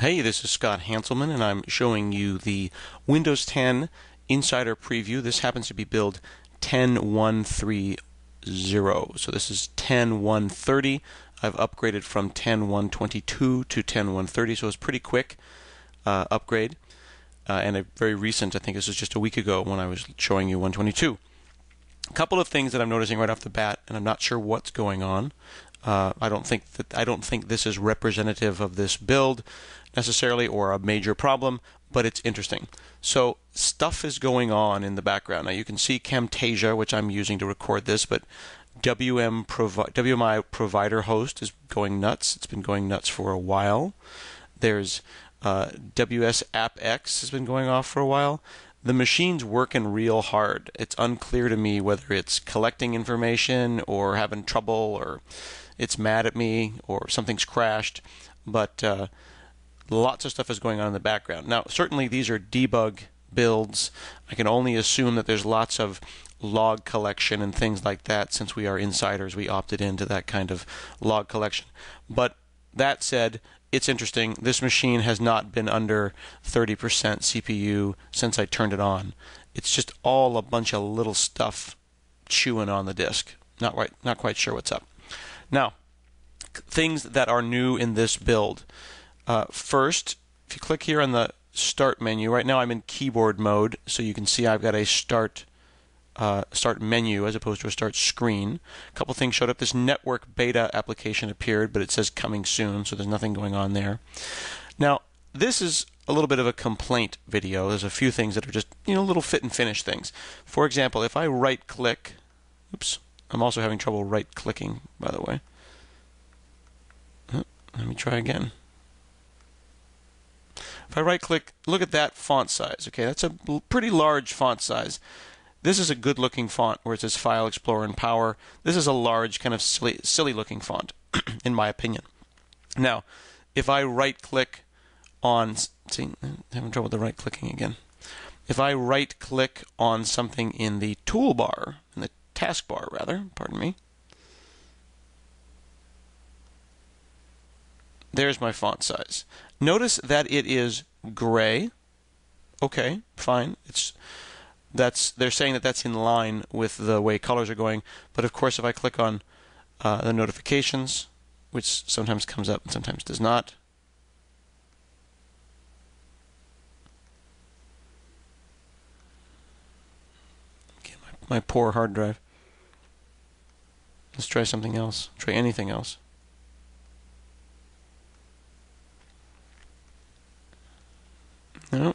Hey, this is Scott Hanselman, and I'm showing you the Windows 10 Insider Preview. This happens to be build 10130. So this is 10130. I've upgraded from 10122 to 10130, so it's pretty quick uh, upgrade. Uh, and a very recent, I think this was just a week ago when I was showing you 122. A couple of things that I'm noticing right off the bat, and I'm not sure what's going on. Uh, I don't think that I don't think this is representative of this build necessarily or a major problem, but it's interesting. So stuff is going on in the background. Now you can see Camtasia, which I'm using to record this, but WM provi- WMI provider host is going nuts. It's been going nuts for a while. There's uh, WS AppX has been going off for a while. The machine's working real hard. It's unclear to me whether it's collecting information or having trouble or it's mad at me or something's crashed. But uh, lots of stuff is going on in the background. Now, certainly these are debug builds. I can only assume that there's lots of log collection and things like that. Since we are insiders, we opted into that kind of log collection. But that said, it's interesting. This machine has not been under 30% CPU since I turned it on. It's just all a bunch of little stuff chewing on the disk. Not quite, not quite sure what's up. Now, things that are new in this build. Uh, first, if you click here on the Start menu, right now I'm in keyboard mode, so you can see I've got a Start uh, Start menu as opposed to a Start screen. A couple things showed up. This Network Beta application appeared, but it says coming soon, so there's nothing going on there. Now, this is a little bit of a complaint video. There's a few things that are just, you know, little fit and finish things. For example, if I right click, oops, I'm also having trouble right clicking, by the way. Let me try again. If I right click, look at that font size. Okay, that's a pretty large font size. This is a good looking font where it says File Explorer and Power. This is a large, kind of silly, silly looking font, in my opinion. Now, if I right click on, see, I'm having trouble with the right clicking again. If I right click on something in the toolbar, in the taskbar rather, pardon me, there's my font size. Notice that it is gray. Okay, fine. It's that's they're saying that that's in line with the way colors are going. But of course, if I click on uh, the notifications, which sometimes comes up and sometimes does not. Okay, my, my poor hard drive. Let's try something else. Try anything else. No.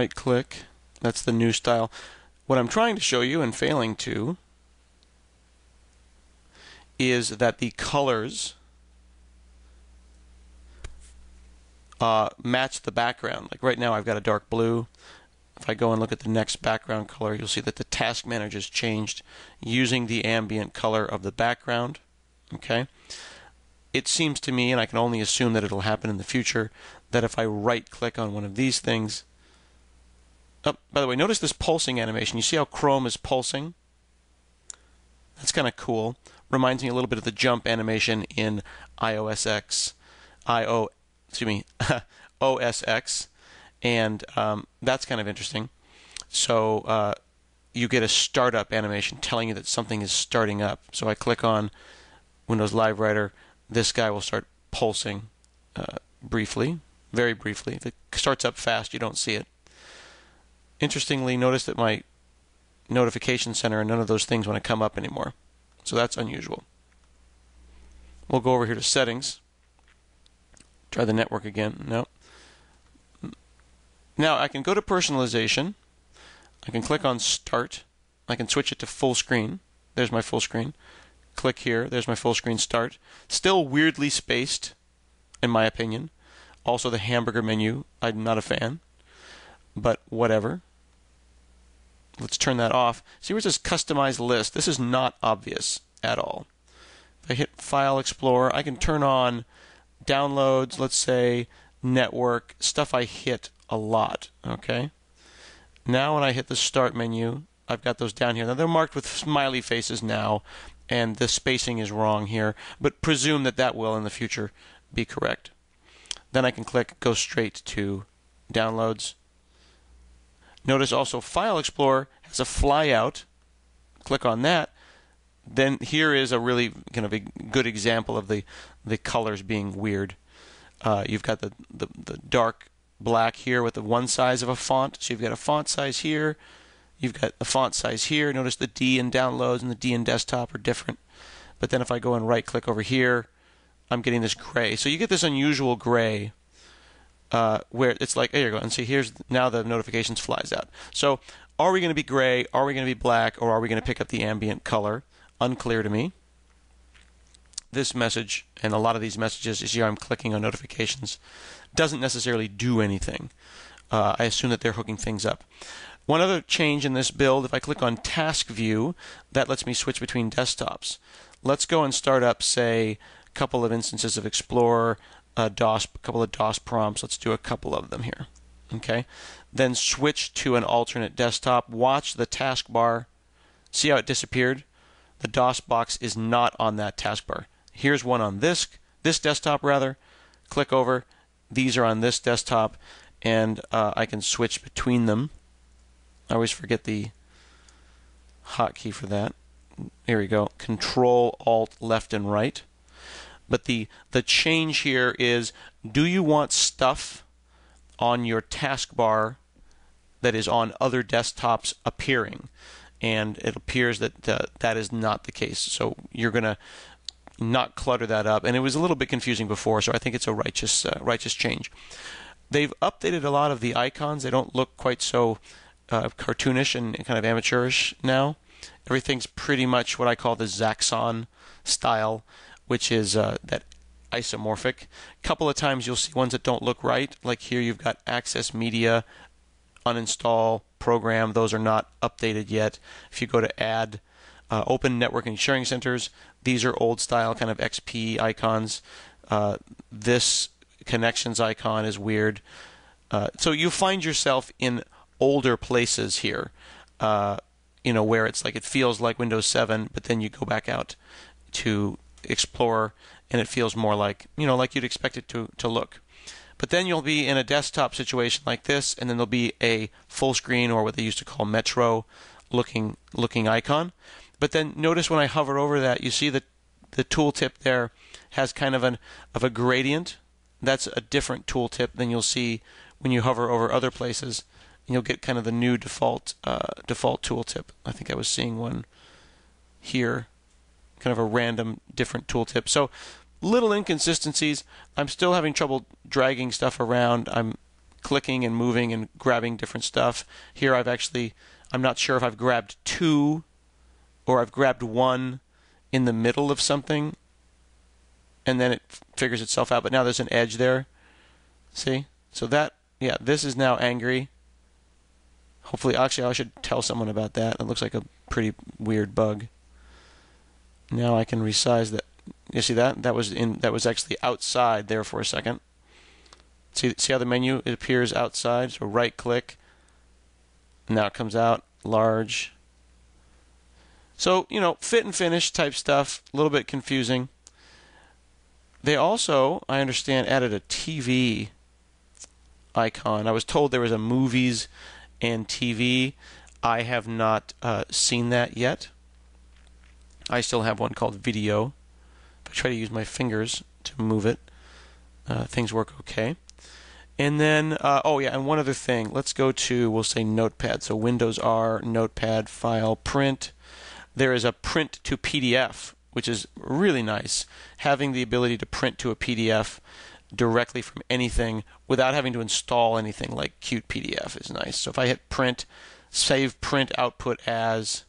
Right click. That's the new style. What I'm trying to show you and failing to is that the colors uh, match the background. Like right now I've got a dark blue. If I go and look at the next background color, you'll see that the task manager has changed using the ambient color of the background. Okay it seems to me, and I can only assume that it'll happen in the future, that if I right click on one of these things. Oh, by the way, notice this pulsing animation. You see how Chrome is pulsing? That's kind of cool. Reminds me a little bit of the jump animation in iOS X, IO, excuse me, OS X, and um, that's kind of interesting. So uh, you get a startup animation telling you that something is starting up. So I click on Windows Live Writer this guy will start pulsing uh, briefly, very briefly. If it starts up fast, you don't see it. Interestingly, notice that my notification center and none of those things want to come up anymore. So that's unusual. We'll go over here to settings. Try the network again. No. Now I can go to personalization. I can click on start. I can switch it to full screen. There's my full screen click here. There's my full screen start. Still weirdly spaced, in my opinion. Also, the hamburger menu, I'm not a fan, but whatever. Let's turn that off. See where it says customize list? This is not obvious at all. If I hit File Explorer, I can turn on downloads, let's say network, stuff I hit a lot. Okay. Now, when I hit the Start menu, I've got those down here. Now they're marked with smiley faces now, and the spacing is wrong here, but presume that that will in the future be correct. Then I can click go straight to downloads. Notice also File Explorer has a flyout. Click on that. Then here is a really kind of a good example of the the colors being weird. Uh, you've got the, the, the dark black here with the one size of a font. So you've got a font size here. You've got the font size here. Notice the D in downloads and the D in desktop are different. But then if I go and right click over here, I'm getting this gray. So you get this unusual gray uh, where it's like, there you go. And see, here's now the notifications flies out. So are we going to be gray? Are we going to be black? Or are we going to pick up the ambient color? Unclear to me this message and a lot of these messages you see, I'm clicking on notifications doesn't necessarily do anything. Uh, I assume that they're hooking things up. One other change in this build, if I click on Task View, that lets me switch between desktops. Let's go and start up, say, a couple of instances of Explorer, a DOS, a couple of DOS prompts. Let's do a couple of them here. Okay. Then switch to an alternate desktop. Watch the taskbar. See how it disappeared? The DOS box is not on that taskbar. Here's one on this this desktop rather. Click over. These are on this desktop, and uh, I can switch between them. I always forget the hotkey for that. Here we go. Control Alt left and right. But the the change here is: Do you want stuff on your taskbar that is on other desktops appearing? And it appears that uh, that is not the case. So you're going to not clutter that up. And it was a little bit confusing before, so I think it's a righteous uh, righteous change. They've updated a lot of the icons. They don't look quite so uh, cartoonish and kind of amateurish now. Everything's pretty much what I call the Zaxxon style, which is uh, that isomorphic. A couple of times you'll see ones that don't look right. Like here, you've got Access Media, uninstall, program. Those are not updated yet. If you go to Add, uh, Open Networking Sharing Centers, these are old style kind of XP icons. Uh, this connections icon is weird. Uh, so you find yourself in older places here, uh, you know, where it's like it feels like Windows 7, but then you go back out to Explorer and it feels more like, you know, like you'd expect it to, to look. But then you'll be in a desktop situation like this, and then there'll be a full screen or what they used to call Metro looking looking icon. But then notice when I hover over that, you see that the tooltip there has kind of an of a gradient. That's a different tooltip than you'll see when you hover over other places. And you'll get kind of the new default uh, default tooltip. I think I was seeing one here, kind of a random different tooltip. So little inconsistencies. I'm still having trouble dragging stuff around. I'm clicking and moving and grabbing different stuff. Here I've actually I'm not sure if I've grabbed two or I've grabbed one in the middle of something and then it figures itself out, but now there's an edge there. See? So that, yeah, this is now angry. Hopefully, actually, I should tell someone about that. It looks like a pretty weird bug. Now I can resize that. You see that? That was in. That was actually outside there for a second. See, see how the menu it appears outside. So right click. Now it comes out large. So, you know, fit and finish type stuff, a little bit confusing. They also, I understand, added a TV icon. I was told there was a movies and TV. I have not uh, seen that yet. I still have one called video. If I try to use my fingers to move it, uh, things work okay. And then, uh, oh yeah, and one other thing. Let's go to, we'll say Notepad. So Windows R, Notepad, File, Print there is a print to PDF, which is really nice. Having the ability to print to a PDF directly from anything without having to install anything like CutePDF is nice. So if I hit print, save print output as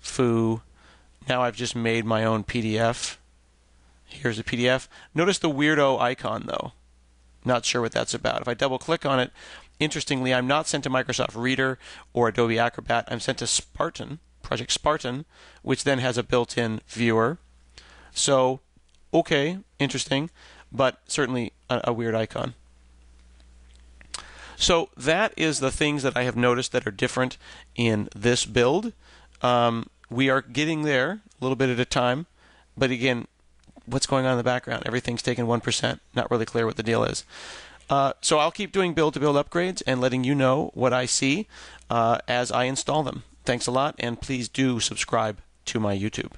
foo, now I've just made my own PDF. Here's a PDF. Notice the weirdo icon though. Not sure what that's about. If I double click on it, interestingly, I'm not sent to Microsoft Reader or Adobe Acrobat. I'm sent to Spartan Project Spartan, which then has a built in viewer. So, okay, interesting, but certainly a, a weird icon. So, that is the things that I have noticed that are different in this build. Um, we are getting there a little bit at a time. But again, what's going on in the background? Everything's taken 1%. Not really clear what the deal is. Uh, so I'll keep doing build to build upgrades and letting you know what I see uh, as I install them. Thanks a lot, and please do subscribe to my YouTube.